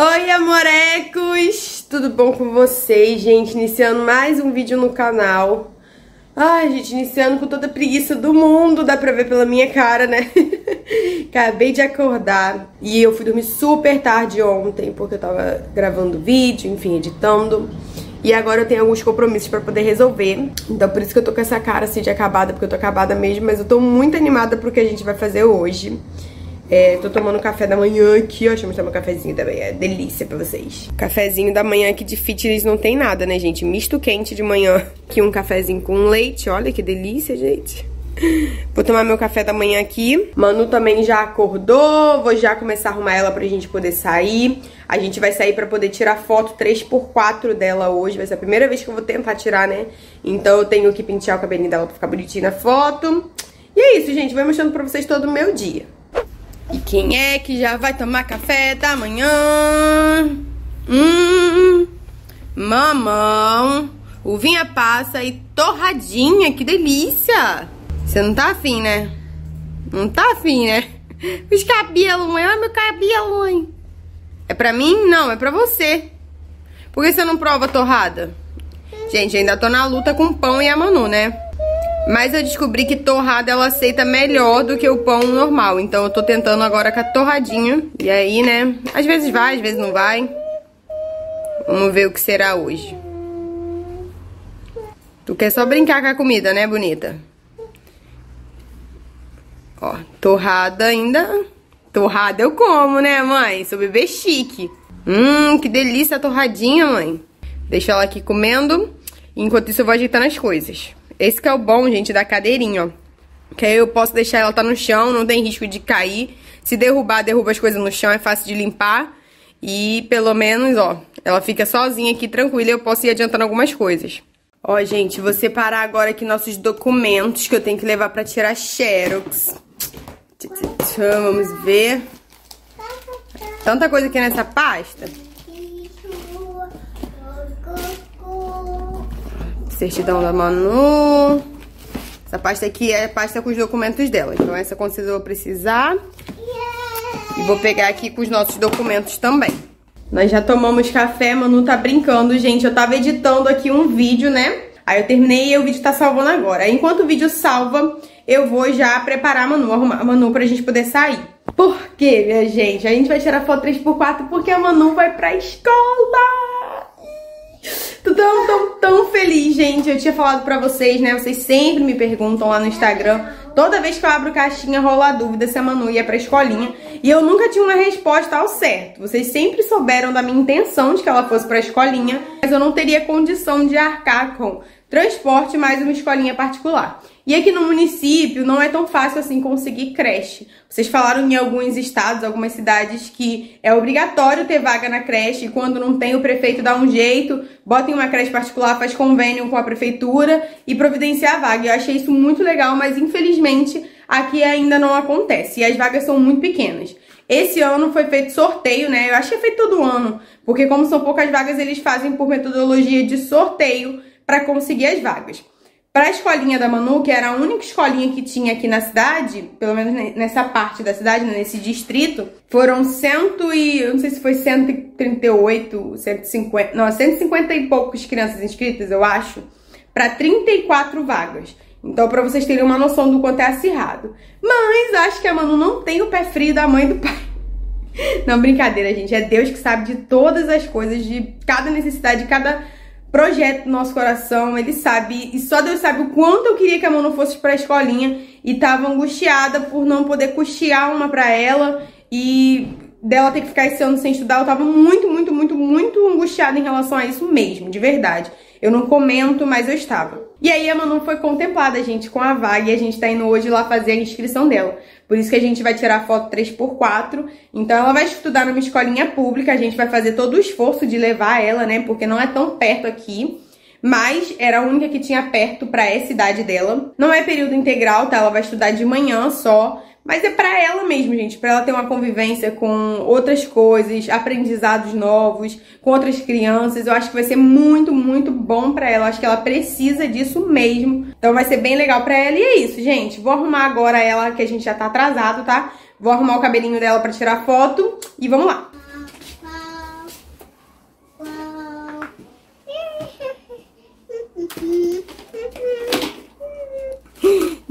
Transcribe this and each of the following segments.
Oi, amorecos! Tudo bom com vocês, gente? Iniciando mais um vídeo no canal. Ai, gente, iniciando com toda a preguiça do mundo, dá pra ver pela minha cara, né? Acabei de acordar e eu fui dormir super tarde ontem, porque eu tava gravando vídeo, enfim, editando. E agora eu tenho alguns compromissos pra poder resolver. Então por isso que eu tô com essa cara assim de acabada, porque eu tô acabada mesmo, mas eu tô muito animada pro que a gente vai fazer hoje. É, tô tomando café da manhã aqui, ó. Deixa eu mostrar meu cafezinho também. É delícia pra vocês. Cafezinho da manhã aqui de fitness não tem nada, né, gente? Misto quente de manhã. Aqui um cafezinho com leite. Olha que delícia, gente. Vou tomar meu café da manhã aqui. Manu também já acordou. Vou já começar a arrumar ela pra gente poder sair. A gente vai sair pra poder tirar foto 3x4 dela hoje. Vai ser a primeira vez que eu vou tentar tirar, né? Então eu tenho que pentear o cabelinho dela pra ficar bonitinho na foto. E é isso, gente. Vou mostrando pra vocês todo o meu dia. E quem é que já vai tomar café da manhã? Hum, mamão, uvinha passa e torradinha, que delícia! Você não tá afim, né? Não tá afim, né? Os cabelos, mãe, olha meu cabelo, mãe. É pra mim? Não, é pra você. Por que você não prova torrada? Gente, ainda tô na luta com o pão e a Manu, né? Mas eu descobri que torrada ela aceita melhor do que o pão normal. Então eu tô tentando agora com a torradinha. E aí, né? Às vezes vai, às vezes não vai. Vamos ver o que será hoje. Tu quer só brincar com a comida, né, bonita? Ó, torrada ainda. Torrada eu como, né, mãe? Sou bebê chique. Hum, que delícia a torradinha, mãe. Deixa ela aqui comendo. Enquanto isso eu vou ajeitando as coisas. Esse que é o bom, gente, da cadeirinha, ó. Que aí eu posso deixar ela tá no chão, não tem risco de cair. Se derrubar, derruba as coisas no chão, é fácil de limpar. E pelo menos, ó, ela fica sozinha aqui, tranquila, eu posso ir adiantando algumas coisas. Ó, gente, vou separar agora aqui nossos documentos que eu tenho que levar pra tirar xerox. Vamos ver. Tanta coisa aqui nessa pasta. Certidão da Manu. Essa pasta aqui é a pasta com os documentos dela. Então essa com certeza eu vou precisar. E vou pegar aqui com os nossos documentos também. Nós já tomamos café, Manu tá brincando, gente. Eu tava editando aqui um vídeo, né? Aí eu terminei e o vídeo tá salvando agora. Enquanto o vídeo salva, eu vou já preparar a Manu, arrumar a Manu pra gente poder sair. Por quê, minha gente? A gente vai tirar foto 3x4 porque a Manu vai pra escola! Tô tão, tão, tão feliz, gente. Eu tinha falado pra vocês, né? Vocês sempre me perguntam lá no Instagram. Toda vez que eu abro caixinha, rola a dúvida se a Manu ia pra escolinha. E eu nunca tinha uma resposta ao certo. Vocês sempre souberam da minha intenção de que ela fosse pra escolinha. Mas eu não teria condição de arcar com transporte mais uma escolinha particular. E aqui no município não é tão fácil assim conseguir creche. Vocês falaram em alguns estados, algumas cidades que é obrigatório ter vaga na creche e quando não tem o prefeito dá um jeito, bota em uma creche particular, faz convênio com a prefeitura e providencia a vaga. Eu achei isso muito legal, mas infelizmente aqui ainda não acontece e as vagas são muito pequenas. Esse ano foi feito sorteio, né? Eu acho que é feito todo ano, porque como são poucas vagas, eles fazem por metodologia de sorteio para conseguir as vagas. Para a escolinha da Manu, que era a única escolinha que tinha aqui na cidade, pelo menos nessa parte da cidade, né, nesse distrito, foram cento e, eu não sei se foi 138, 150, não, 150 e poucos crianças inscritas, eu acho, para 34 vagas. Então, para vocês terem uma noção do quanto é acirrado. Mas acho que a Manu não tem o pé frio da mãe e do pai. Não, brincadeira, gente. É Deus que sabe de todas as coisas, de cada necessidade, de cada projeto no nosso coração, ele sabe, e só Deus sabe o quanto eu queria que a Manu fosse pra escolinha e tava angustiada por não poder custear uma pra ela e dela ter que ficar esse ano sem estudar. Eu tava muito, muito, muito, muito angustiada em relação a isso mesmo, de verdade. Eu não comento, mas eu estava. E aí a Manu foi contemplada, gente, com a vaga e a gente tá indo hoje lá fazer a inscrição dela. Por isso que a gente vai tirar foto 3x4. Então ela vai estudar numa escolinha pública, a gente vai fazer todo o esforço de levar ela, né? Porque não é tão perto aqui. Mas era a única que tinha perto para essa idade dela. Não é período integral, tá? Ela vai estudar de manhã só. Mas é para ela mesmo, gente, para ela ter uma convivência com outras coisas, aprendizados novos, com outras crianças. Eu acho que vai ser muito, muito bom para ela. Eu acho que ela precisa disso mesmo. Então vai ser bem legal para ela. E é isso, gente. Vou arrumar agora ela, que a gente já tá atrasado, tá? Vou arrumar o cabelinho dela para tirar foto e vamos lá.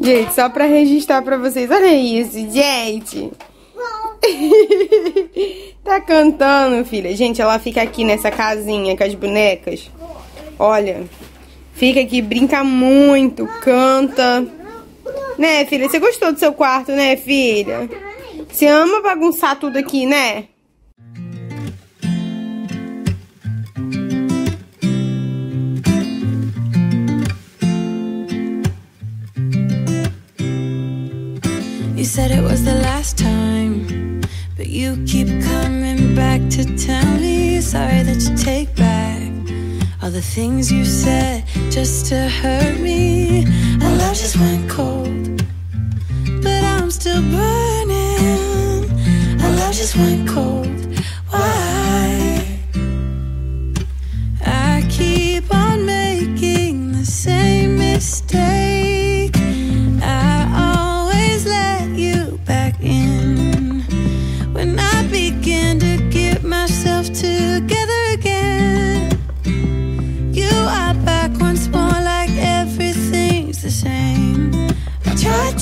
Gente, só pra registrar pra vocês. Olha isso, gente. tá cantando, filha. Gente, ela fica aqui nessa casinha com as bonecas. Olha. Fica aqui, brinca muito, canta. Né, filha? Você gostou do seu quarto, né, filha? Você ama bagunçar tudo aqui, né? You said it was the last time But you keep coming back to tell me Sorry that you take back All the things you said just to hurt me. Our love just went cold But I'm still burning. Our love just went cold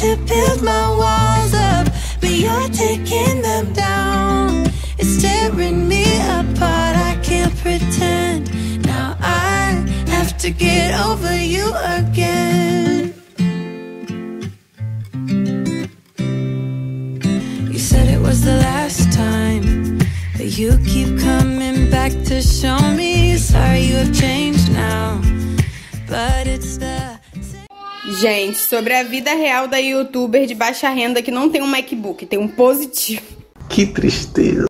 to build my walls up, but you're taking them down. It's tearing me apart, I can't pretend. Now I have to get over you again. You said it was the last time. But you keep coming back to show Gente, sobre a vida real da youtuber de baixa renda que não tem um MacBook, tem um positivo. Que tristeza.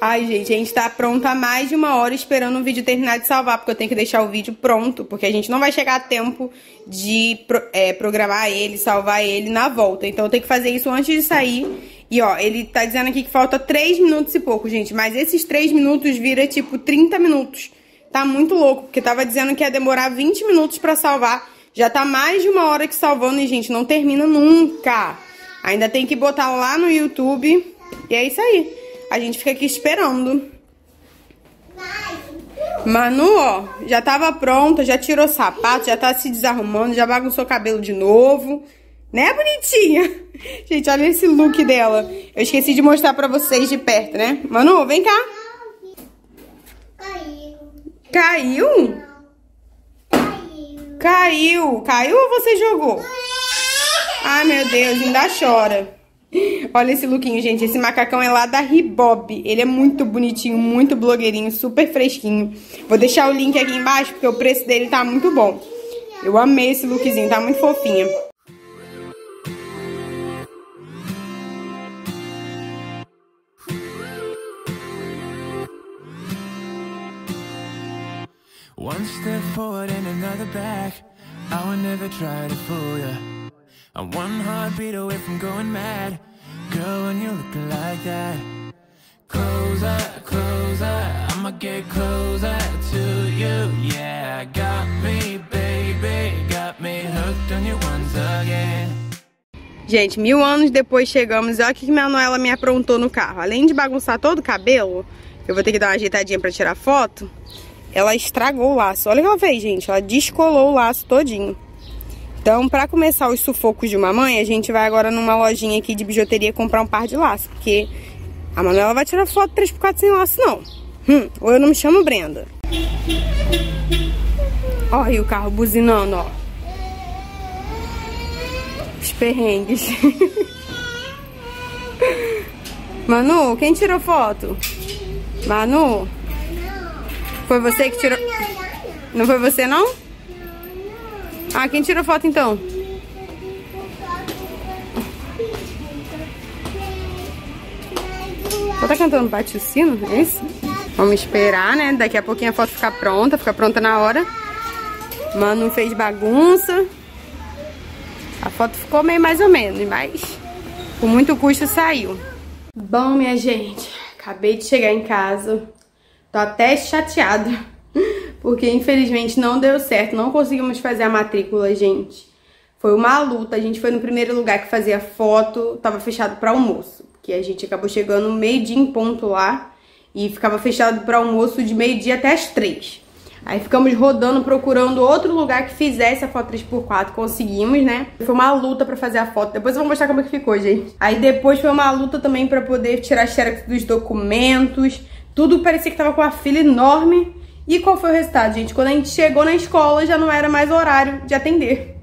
Ai, gente, a gente tá pronto há mais de uma hora esperando o vídeo terminar de salvar, porque eu tenho que deixar o vídeo pronto, porque a gente não vai chegar a tempo de é, programar ele, salvar ele na volta. Então eu tenho que fazer isso antes de sair. E ó, ele tá dizendo aqui que falta 3 minutos e pouco, gente. Mas esses 3 minutos vira tipo 30 minutos. Tá muito louco, porque tava dizendo que ia demorar 20 minutos pra salvar. Já tá mais de uma hora que salvando e, gente, não termina nunca. Ainda tem que botar lá no YouTube. E é isso aí. A gente fica aqui esperando. Manu, ó, já tava pronta, já tirou sapato, já tá se desarrumando, já bagunçou o cabelo de novo. Né, bonitinha? Gente, olha esse look dela. Eu esqueci de mostrar pra vocês de perto, né? Manu, vem cá. Caiu. Caiu? Caiu. Caiu. Ou você jogou? Ai, meu Deus, ainda chora. Olha esse lookinho, gente. Esse macacão é lá da Ribob. Ele é muito bonitinho, muito blogueirinho, super fresquinho. Vou deixar o link aqui embaixo, porque o preço dele tá muito bom. Eu amei esse lookzinho, tá muito fofinho. One step forward and another back. I never try to fool ya. I'm one heartbeat away from going mad. Girl, when you look like that. Closer, closer, I'ma get closer to you. Yeah, got me, baby. Got me hooked on you once again. Gente, mil anos depois chegamos e olha o que minha Noela me aprontou no carro. Além de bagunçar todo o cabelo, eu vou ter que dar uma ajeitadinha pra tirar foto. Ela estragou o laço. Olha ela fez, gente. Ela descolou o laço todinho. Então, pra começar os sufocos de mamãe, a gente vai agora numa lojinha aqui de bijuteria comprar um par de laço. Porque a Manuela vai tirar foto 3x4 sem laço, não. Hum, ou eu não me chamo Brenda. E o carro buzinando, ó. Os perrengues. Manu, quem tirou foto? Manu? Foi você que tirou... Não foi você, não? Ah, quem tirou foto, então? Ela tá cantando bate o sino, é isso? Vamos esperar, né? Daqui a pouquinho a foto ficar pronta, ficar pronta na hora. Manu fez bagunça. A foto ficou meio mais ou menos, mas com muito custo saiu. Bom, minha gente, acabei de chegar em casa. Tô até chateada, porque infelizmente não deu certo, não conseguimos fazer a matrícula, gente. Foi uma luta, a gente foi no primeiro lugar que fazia foto, tava fechado para almoço, porque a gente acabou chegando meio dia em ponto lá e ficava fechado para almoço de meio dia até as três. Aí ficamos rodando, procurando outro lugar que fizesse a foto 3x4. Conseguimos, né? Foi uma luta pra fazer a foto. Depois eu vou mostrar como é que ficou, gente. Aí depois foi uma luta também pra poder tirar xerox dos documentos. Tudo parecia que tava com a fila enorme. E qual foi o resultado, gente? Quando a gente chegou na escola, já não era mais horário de atender.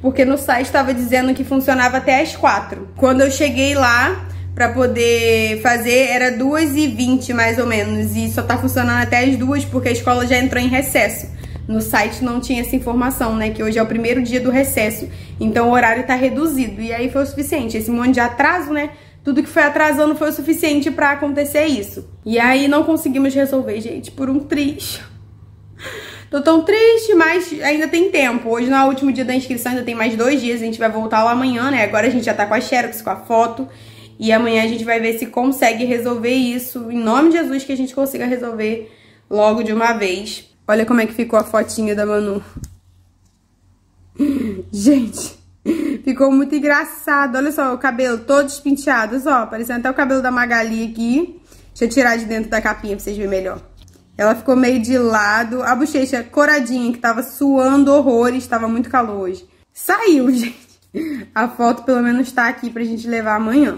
Porque no site estava dizendo que funcionava até as 4. Quando eu cheguei lá, para poder fazer era 2h20 mais ou menos. E só tá funcionando até as duas porque a escola já entrou em recesso. No site não tinha essa informação, né? Que hoje é o primeiro dia do recesso. Então o horário tá reduzido. E aí foi o suficiente. Esse monte de atraso, né? Tudo que foi atrasando foi o suficiente para acontecer isso. E aí não conseguimos resolver, gente, por um triste. Tô tão triste, mas ainda tem tempo. Hoje não é o último dia da inscrição, ainda tem mais dois dias. A gente vai voltar lá amanhã, né? Agora a gente já tá com a Xerox, com a foto. E amanhã a gente vai ver se consegue resolver isso. Em nome de Jesus, que a gente consiga resolver logo de uma vez. Olha como é que ficou a fotinha da Manu. Gente, ficou muito engraçado. Olha só, o cabelo todo despinteado, ó. Parecendo até o cabelo da Magali aqui. Deixa eu tirar de dentro da capinha pra vocês verem melhor. Ela ficou meio de lado. A bochecha coradinha, que tava suando horrores. Tava muito calor hoje. Saiu, gente. A foto pelo menos tá aqui pra gente levar amanhã.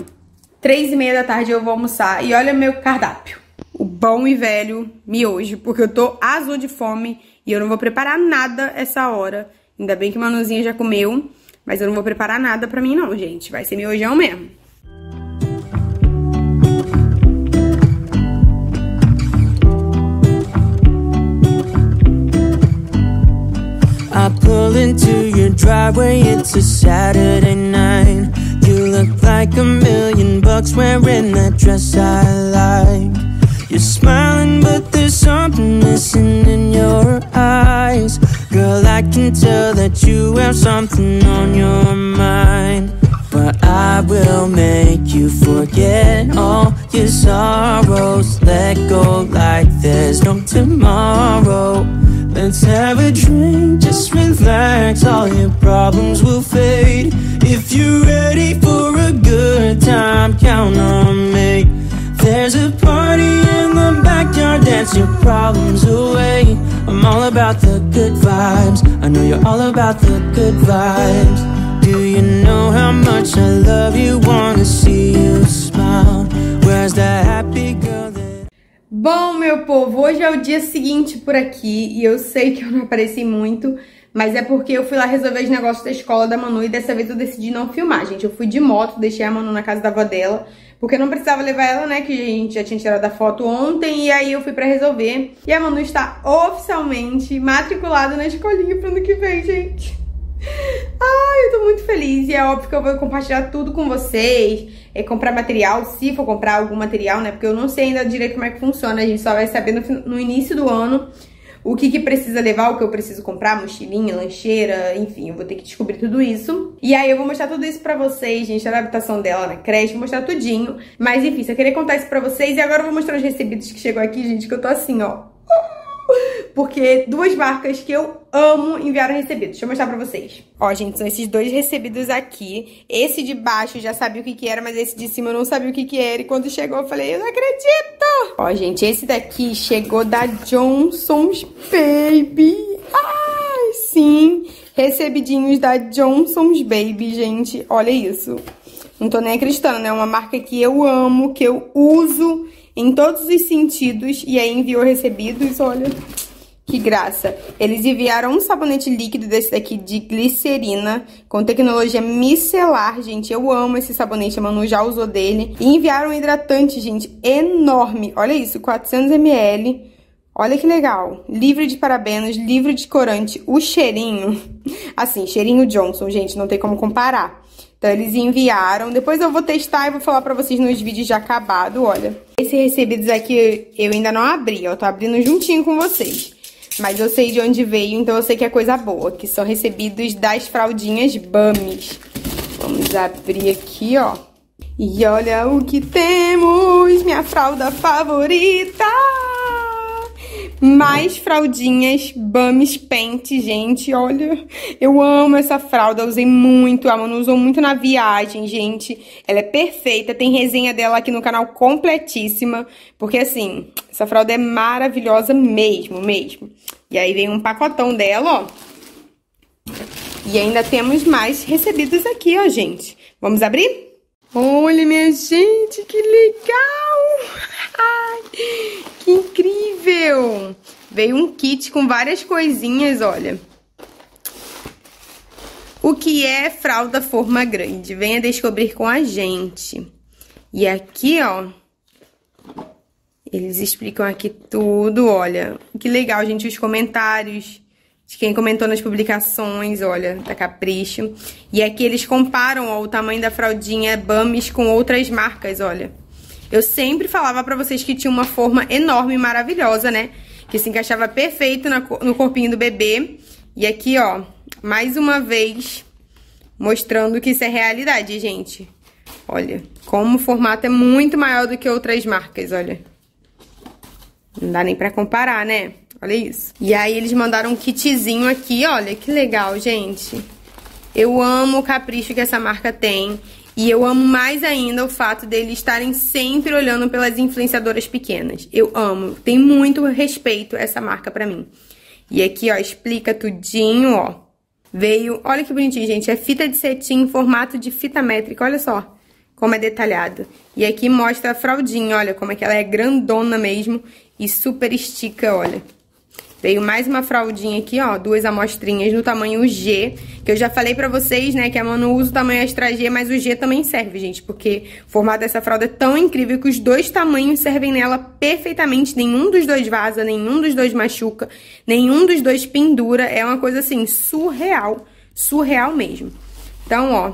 Três e meia da tarde eu vou almoçar e olha meu cardápio. O bom e velho miojo, porque eu tô azul de fome e eu não vou preparar nada essa hora. Ainda bem que Manuzinha já comeu, mas eu não vou preparar nada pra mim não, gente. Vai ser miojão mesmo. I pull into your driveway, it's a Saturday night You look like a million bucks wearing that dress I like You're smiling but there's something missing in your eyes Girl, I can tell that you have something on your mind But I will make you forget all your sorrows. Let go like there's no tomorrow. Let's have a drink, just relax. All your problems will fade. If you're ready for a good time, count on me. There's a party in the backyard, dance your problems away I'm all about the good vibes. I know you're all about the good vibes. Do you know how much I love you, wanna see you smile. Where's that happy girl Bom, meu povo, hoje é o dia seguinte por aqui e eu sei que eu não apareci muito, mas é porque eu fui lá resolver os negócios da escola da Manu e dessa vez eu decidi não filmar, gente. Eu fui de moto, deixei a Manu na casa da avó dela, porque eu não precisava levar ela, né, que a gente já tinha tirado a foto ontem, e aí eu fui pra resolver. E a Manu está oficialmente matriculada na escolinha pro ano que vem, gente. Ai, eu tô muito feliz e é óbvio que eu vou compartilhar tudo com vocês, é comprar material, se for comprar algum material, né? Porque eu não sei ainda direito como é que funciona, a gente só vai saber no, no início do ano o que, que precisa levar, o que eu preciso comprar, mochilinha, lancheira, enfim, eu vou ter que descobrir tudo isso. E aí eu vou mostrar tudo isso pra vocês, gente, a adaptação dela na creche, vou mostrar tudinho. Mas enfim, só queria contar isso pra vocês e agora eu vou mostrar os recebidos que chegou aqui, gente, que eu tô assim, ó porque duas marcas que eu amo enviaram recebidos. Deixa eu mostrar pra vocês. Ó, gente, são esses dois recebidos aqui. Esse de baixo eu já sabia o que que era, mas esse de cima eu não sabia o que que era. E quando chegou eu falei, eu não acredito! Ó, gente, esse daqui chegou da Johnson's Baby. Ai, sim! Recebidinhos da Johnson's Baby, gente. Olha isso. Não tô nem acreditando, né? É uma marca que eu amo, que eu uso em todos os sentidos. E aí enviou recebidos, olha que graça. Eles enviaram um sabonete líquido desse daqui de glicerina com tecnologia micelar, gente. Eu amo esse sabonete, a Manu já usou dele. E enviaram um hidratante, gente, enorme. Olha isso, 400ml. Olha que legal. Livre de parabenos, livre de corante. O cheirinho, assim, cheirinho Johnson, gente, não tem como comparar. Então, eles enviaram. Depois eu vou testar e vou falar pra vocês nos vídeos já acabado, olha. Esse recebidos aqui eu ainda não abri, ó. Tô abrindo juntinho com vocês. Mas eu sei de onde veio, então eu sei que é coisa boa. Que são recebidos das fraldinhas Bames. Vamos abrir aqui, ó. E olha o que temos, minha fralda favorita! Mais fraldinhas Bames Pente, gente, olha. Eu amo essa fralda, usei muito, a Manu usou muito na viagem, gente. Ela é perfeita, tem resenha dela aqui no canal completíssima. Porque, assim, essa fralda é maravilhosa mesmo, mesmo. E aí vem um pacotão dela, ó. E ainda temos mais recebidos aqui, ó, gente. Vamos abrir? Olha, minha gente, que legal! Ai, que incrível! Veio um kit com várias coisinhas, olha. O que é fralda forma grande? Venha descobrir com a gente. E aqui, ó, eles explicam aqui tudo, olha. Que legal, gente, os comentários de quem comentou nas publicações, olha, da Capricho. E aqui eles comparam ó, o tamanho da fraldinha Bamis com outras marcas, olha. Eu sempre falava pra vocês que tinha uma forma enorme e maravilhosa, né? Que se encaixava perfeito no corpinho do bebê. E aqui, ó, mais uma vez mostrando que isso é realidade, gente. Olha, como o formato é muito maior do que outras marcas, olha. Não dá nem pra comparar, né? Olha isso. E aí eles mandaram um kitzinho aqui, olha que legal, gente. Eu amo o capricho que essa marca tem. E eu amo mais ainda o fato deles estarem sempre olhando pelas influenciadoras pequenas. Eu amo. Tem muito respeito essa marca pra mim. E aqui, ó, explica tudinho, ó. Veio, olha que bonitinho, gente. É fita de cetim formato de fita métrica, olha só como é detalhado. E aqui mostra a fraldinha, olha como é que ela é grandona mesmo e super estica, olha. Veio mais uma fraldinha aqui, ó, duas amostrinhas no tamanho G, que eu já falei pra vocês, né, que a Manu usa o tamanho extra G, mas o G também serve, gente, porque o formato dessa fralda é tão incrível que os dois tamanhos servem nela perfeitamente, nenhum dos dois vaza, nenhum dos dois machuca, nenhum dos dois pendura, é uma coisa, assim, surreal, surreal mesmo. Então, ó,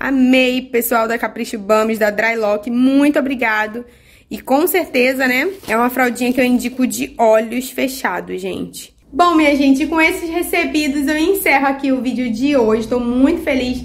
amei, pessoal da Capricho Bums, da Drylock, muito obrigado. E com certeza, né, é uma fraldinha que eu indico de olhos fechados, gente. Bom, minha gente, com esses recebidos eu encerro aqui o vídeo de hoje. Estou muito feliz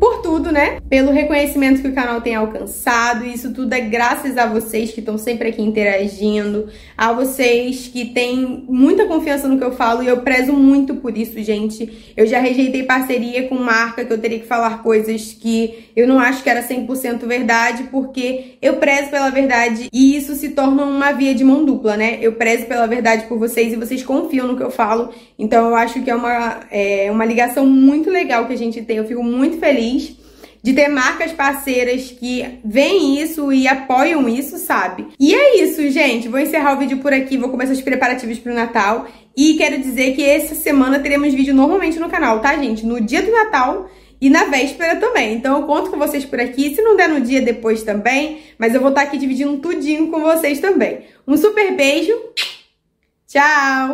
por tudo, né? Pelo reconhecimento que o canal tem alcançado. Isso tudo é graças a vocês que estão sempre aqui interagindo, a vocês que têm muita confiança no que eu falo e eu prezo muito por isso, gente. Eu já rejeitei parceria com marca que eu teria que falar coisas que eu não acho que era 100% verdade, porque eu prezo pela verdade e isso se torna uma via de mão dupla, né? Eu prezo pela verdade por vocês e vocês confiam no que eu falo. Então eu acho que é uma, é uma ligação muito legal que a gente tem. Eu fico muito feliz feliz de ter marcas parceiras que veem isso e apoiam isso, sabe? E é isso, gente. Vou encerrar o vídeo por aqui, vou começar os preparativos pro Natal. E quero dizer que essa semana teremos vídeo normalmente no canal, tá, gente? No dia do Natal e na véspera também. Então eu conto com vocês por aqui. Se não der no dia, depois também. Mas eu vou estar aqui dividindo tudinho com vocês também. Um super beijo. Tchau!